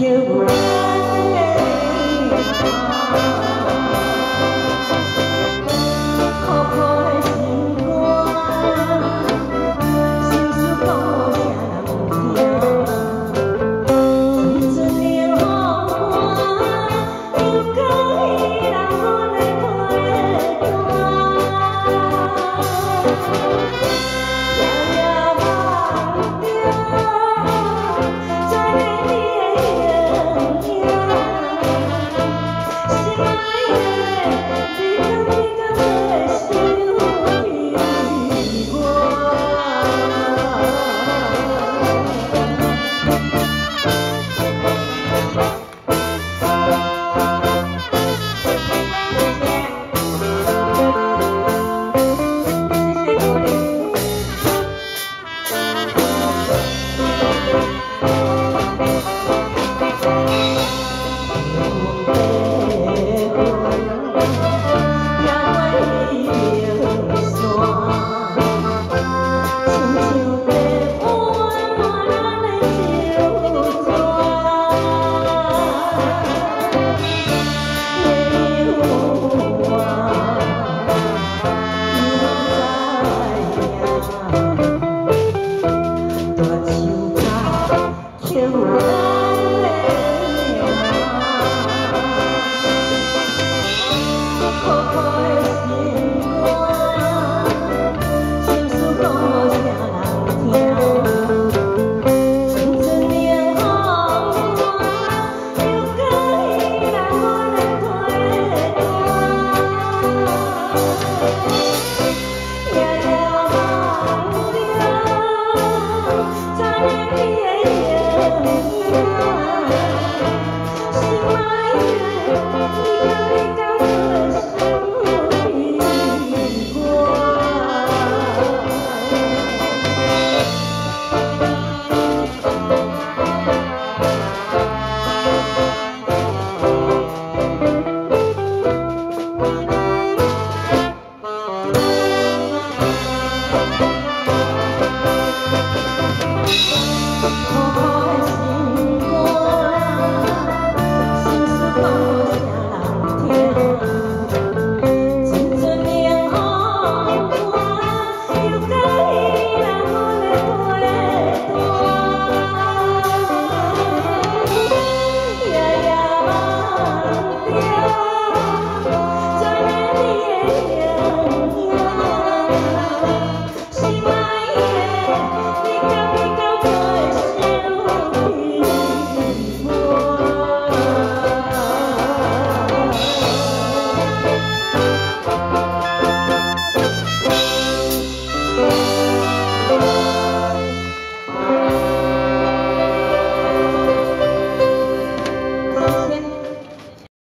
you. Oh,